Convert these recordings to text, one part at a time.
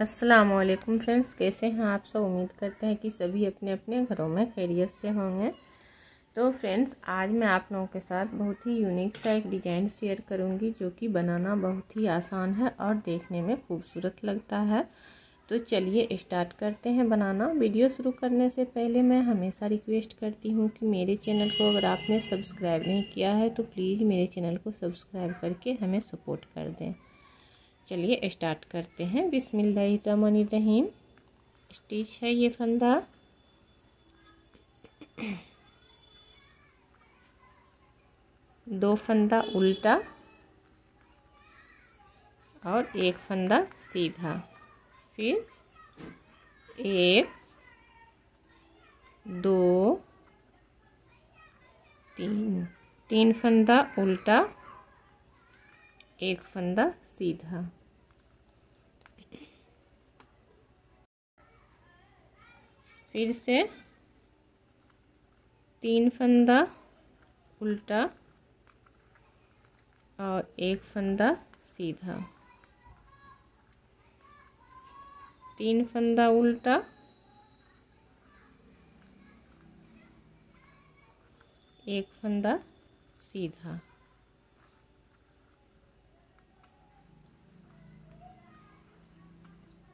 अस्सलाम वालेकुम फ्रेंड्स, कैसे हैं आप सब? उम्मीद करते हैं कि सभी अपने अपने घरों में खैरियत से होंगे। तो फ्रेंड्स, आज मैं आप लोगों के साथ बहुत ही यूनिक सा एक डिज़ाइन शेयर करूँगी, जो कि बनाना बहुत ही आसान है और देखने में खूबसूरत लगता है। तो चलिए स्टार्ट करते हैं बनाना। वीडियो शुरू करने से पहले मैं हमेशा रिक्वेस्ट करती हूँ कि मेरे चैनल को अगर आपने सब्सक्राइब नहीं किया है तो प्लीज़ मेरे चैनल को सब्सक्राइब करके हमें सपोर्ट कर दें। चलिए स्टार्ट करते हैं। बिस्मिल्लाहिर्रहमानिर्रहीम। स्टिच है ये फंदा। दो फंदा उल्टा और एक फंदा सीधा। फिर एक, दो, तीन। तीन फंदा उल्टा, एक फंदा सीधा। फिर से तीन फंदा उल्टा और एक फंदा सीधा। तीन फंदा उल्टा एक फंदा सीधा।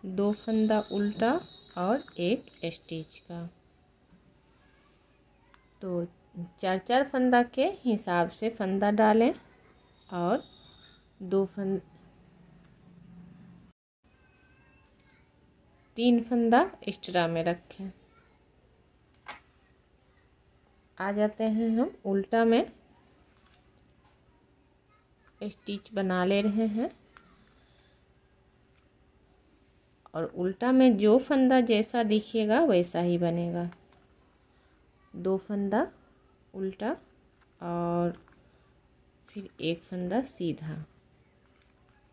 दो फंदा उल्टा और एक स्टिच का। तो चार चार फंदा के हिसाब से फंदा डालें और दो फंद तीन फंदा एक्स्ट्रा में रखें। आ जाते हैं हम उल्टा में। स्टिच बना ले रहे हैं। और उल्टा में जो फंदा जैसा दिखेगा, वैसा ही बनेगा। दो फंदा, उल्टा और फिर एक फंदा सीधा।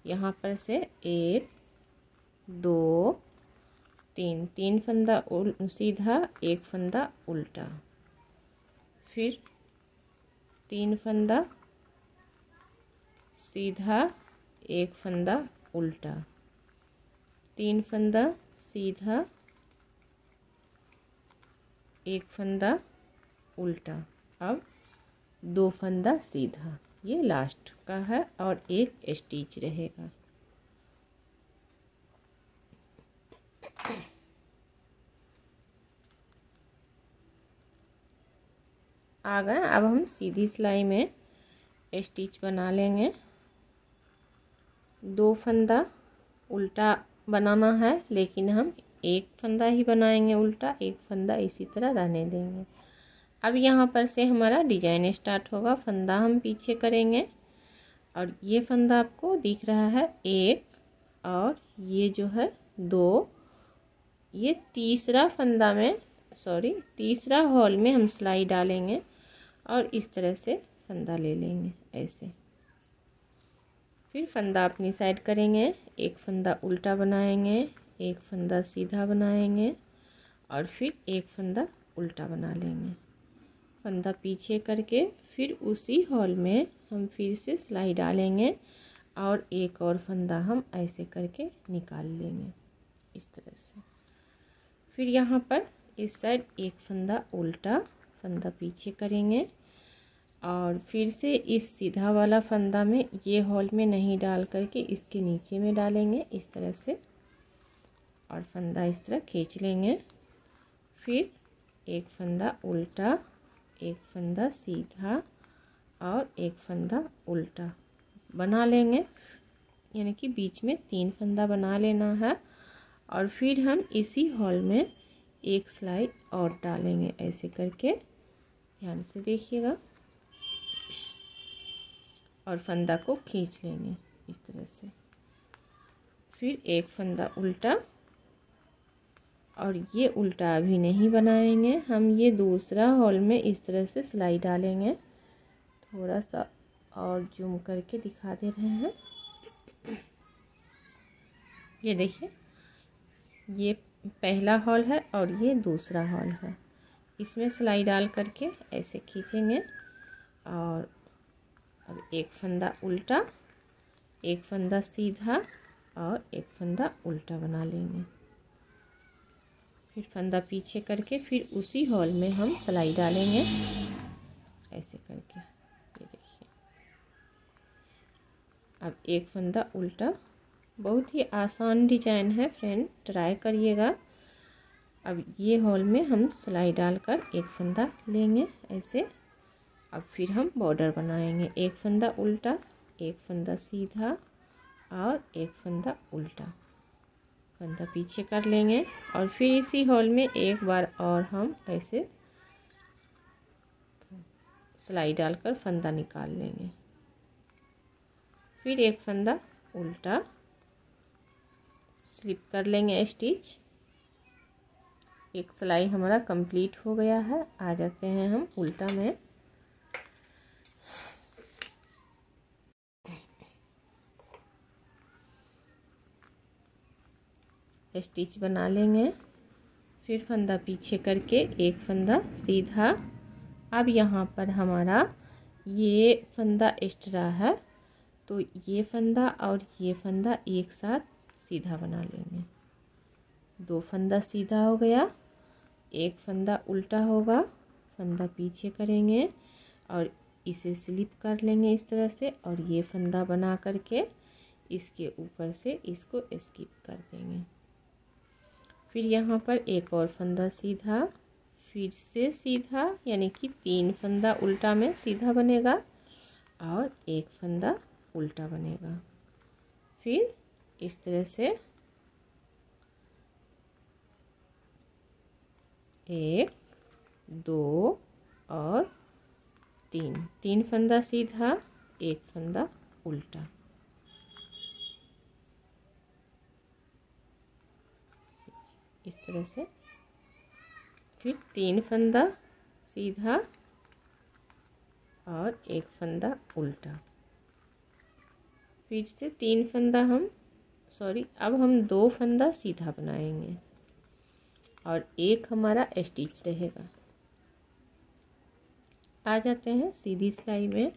यहाँ पर से एक, दो, तीन। तीन फंदा उल, सीधा, एक फंदा उल्टा। फिर तीन फंदा, सीधा, एक फंदा उल्टा। तीन फंदा, सीधा। एक फंदा, उल्टा। अब दो फंदा, सीधा। ये लास्ट का है और एक स्टिच रहेगा। आ गए। अब हम सीधी सिलाई में स्टिच बना लेंगे। दो फंदा, उल्टा बनाना है, लेकिन हम एक फंदा ही बनाएँगे उल्टा, एक फंदा इसी तरह रहने देंगे। अब यहाँ पर से हमारा डिज़ाइन स्टार्ट होगा। फंदा हम पीछे करेंगे और ये फंदा आपको दिख रहा है एक और ये जो है दो। ये तीसरा फंदा में, सॉरी, तीसरा हॉल में हम सिलाई डालेंगे और इस तरह से फंदा ले लेंगे, ऐसे। फिर फंदा अपनी साइड करेंगे। एक फंदा उल्टा बनाएँगे, एक फंदा सीधा बनाएँगे और फिर एक फंदा उल्टा बना लेंगे। फंदा पीछे करके फिर उसी हॉल में हम फिर से सिलाई डालेंगे और एक और फंदा हम ऐसे करके निकाल लेंगे इस तरह से। फिर यहाँ पर इस साइड एक फंदा उल्टा, फंदा पीछे करेंगे। और फिर से इस सीधा वाला फंदा में ये हॉल में नहीं डाल करके इसके नीचे में डालेंगे, इस तरह से। और फंदा इस तरह खींच लेंगे। फिर एक फंदा उल्टा, एक फंदा सीधा और एक फंदा उल्टा बना लेंगे। यानी कि बीच में तीन फंदा बना लेना है। और फिर हम इसी हॉल में एक सिलाई और डालेंगे ऐसे करके। ध्यान से देखिएगा। और फंदा को खींच लेंगे इस तरह से। फिर एक फंदा उल्टा और ये उल्टा अभी नहीं बनाएँगे। हम ये दूसरा हॉल में इस तरह से सिलाई डालेंगे। थोड़ा सा और जूम करके दिखा दे रहे हैं। ये देखिए, ये पहला हॉल है और ये दूसरा हॉल है। इसमें सिलाई डाल करके ऐसे खींचेंगे और अब एक फंदा उल्टा, एक फंदा सीधा और एक फंदा उल्टा बना लेंगे। फिर फंदा पीछे करके फिर उसी हॉल में हम सिलाई डालेंगे। ऐसे करके, ये देखिए। अब एक फंदा उल्टा, बहुत ही आसान डिज़ाइन है फ्रेंड, ट्राई करिएगा। अब ये हॉल में हम सिलाई डालकर एक फंदा लेंगे, ऐसे। अब फिर हम बॉर्डर बनाएँगे। एक फंदा उल्टा, एक फंदा सीधा और एक फंदा उल्टा। फंदा पीछे कर लेंगे और फिर इसी हॉल में एक बार और हम ऐसे सिलाई डालकर फंदा निकाल लेंगे। फिर एक फंदा उल्टा स्लिप कर लेंगे स्टिच एक सिलाई हमारा कंप्लीट हो गया है। आ जाते हैं हम उल्टा में। स्टिच बना लेंगे। फिर फंदा पीछे करके एक फंदा सीधा। अब यहाँ पर हमारा ये फंदा एक्स्ट्रा है। तो ये फंदा और ये फंदा एक साथ सीधा बना लेंगे। दो फंदा सीधा हो गया। एक फंदा उल्टा होगा। फंदा पीछे करेंगे और इसे स्लिप कर लेंगे इस तरह से और ये फंदा बना करके इसके ऊपर से इसको स्किप कर देंगे। फिर यहाँ पर एक और फंदा सीधा, फिर से सीधा, यानी कि तीन फंदा उल्टा में सीधा बनेगा और एक फंदा उल्टा बनेगा। फिर इस तरह से एक, दो और तीन। तीन फंदा सीधा, एक फंदा उल्टा। इस तरह से। फिर तीन फंदा सीधा और एक फंदा उल्टा। फिर से तीन फंदा हम, सॉरी, अब हम दो फंदा सीधा बनाएँगे और एक हमारा स्टिच रहेगा। आ जाते हैं सीधी सिलाई में।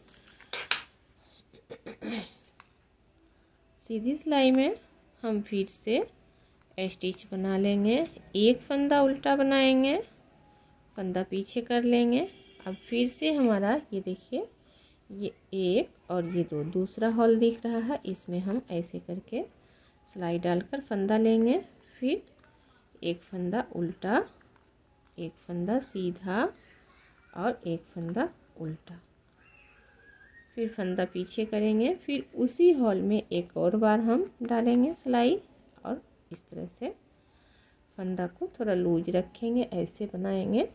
सीधी सिलाई में हम फिर से स्टिच बना लेंगे। एक फंदा उल्टा बनाएँगे, फंदा पीछे कर लेंगे। अब फिर से हमारा, ये देखिए, ये एक और ये दो। दूसरा हॉल दिख रहा है, इसमें हम ऐसे करके सिलाई डालकर फंदा लेंगे। फिर एक फंदा उल्टा, एक फंदा सीधा और एक फंदा उल्टा। फिर फंदा पीछे करेंगे। फिर उसी हॉल में एक और बार हम डालेंगे सिलाई इस तरह से फंदा को थोड़ा लूज रखेंगे, ऐसे बनाएँगे।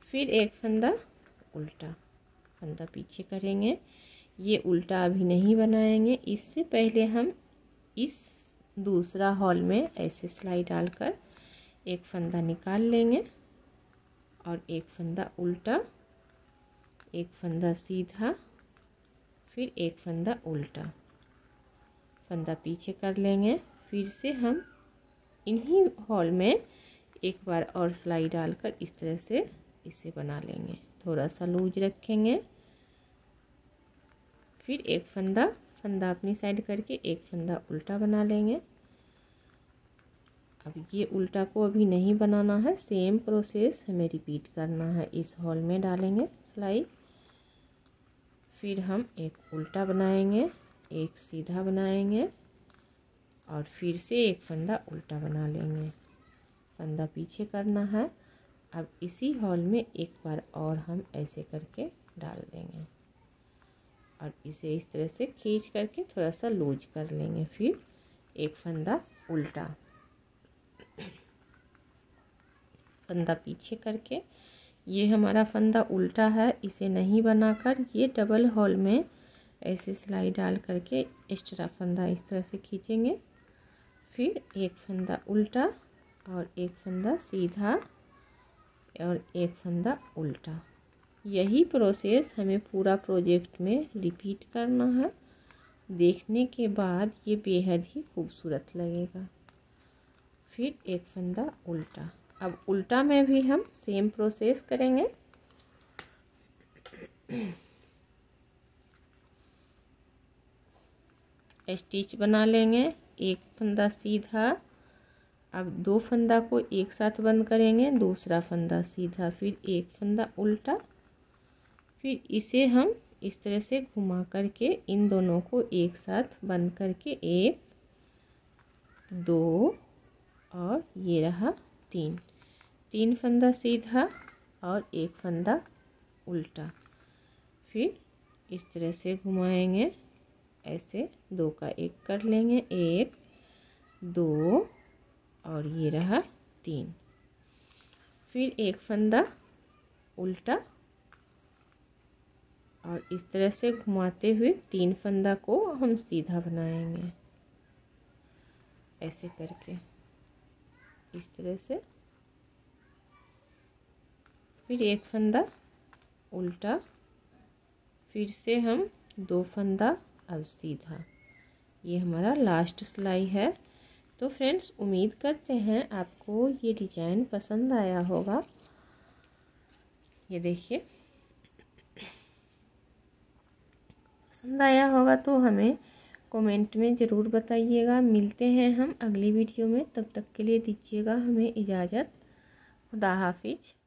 फिर एक फंदा उल्टा, फंदा पीछे करेंगे। ये उल्टा अभी नहीं बनाएँगे। इससे पहले हम इस दूसरा हॉल में ऐसे सिलाई डालकर एक फंदा निकाल लेंगे और एक फंदा उल्टा, एक फंदा सीधा, फिर एक फंदा उल्टा। फंदा पीछे कर लेंगे। फिर से हम इन्हीं हॉल में एक बार और सिलाई डालकर इस तरह से इसे बना लेंगे। थोड़ा सा लूज रखेंगे। फिर एक फंदा फंदा अपनी साइड करके एक फंदा उल्टा बना लेंगे। अब ये उल्टा को अभी नहीं बनाना है सेम प्रोसेस हमें रिपीट करना है। इस हॉल में डालेंगे सिलाई। फिर हम एक उल्टा बनाएँगे, एक सीधा बनाएँगे। और फिर से एक फंदा उल्टा बना लेंगे। फंदा पीछे करना है। अब इसी हॉल में एक बार और हम ऐसे करके डाल देंगे। और इसे इस तरह से खींच करके थोड़ा सा लूज कर लेंगे फिर एक फंदा उल्टा। फंदा पीछे करके। ये हमारा फंदा उल्टा है, इसे नहीं बनाकर ये डबल हॉल में ऐसे सिलाई डाल करके एक्स्ट्रा फंदा इस तरह से खींचेंगे। फिर एक फंदा उल्टा और एक फंदा सीधा और एक फंदा उल्टा। यही प्रोसेस हमें पूरा प्रोजेक्ट में रिपीट करना है। देखने के बाद ये बेहद ही खूबसूरत लगेगा। फिर एक फंदा उल्टा। अब उल्टा में भी हम सेम प्रोसेस करेंगे। स्टिच बना लेंगे। एक फंदा सीधा, अब दो फंदा को एक साथ बंद करेंगे, दूसरा फंदा सीधा, फिर एक फंदा उल्टा, फिर इसे हम इस तरह से घुमा करके इन दोनों को एक साथ बंद करके एक, दो और ये रहा तीन। तीन फंदा सीधा और एक फंदा उल्टा। फिर इस तरह से घुमाएँगे। ऐसे दो का एक कर लेंगे, एक, दो, और ये रहा तीन। फिर एक फंदा उल्टा, और इस तरह से घुमाते हुए तीन फंदा को हम सीधा बनाएँगे। ऐसे करके इस तरह से। फिर एक फंदा उल्टा, फिर से हम दो फंदा अब सीधा ये हमारा लास्ट सिलाई है। तो फ्रेंड्स उम्मीद करते हैं आपको ये डिज़ाइन पसंद आया होगा। ये देखिए। पसंद आया होगा तो हमें कमेंट में ज़रूर बताइएगा। मिलते हैं हम अगली वीडियो में। तब तक के लिए दीजिएगा हमें इजाज़त। खुदा हाफिज़।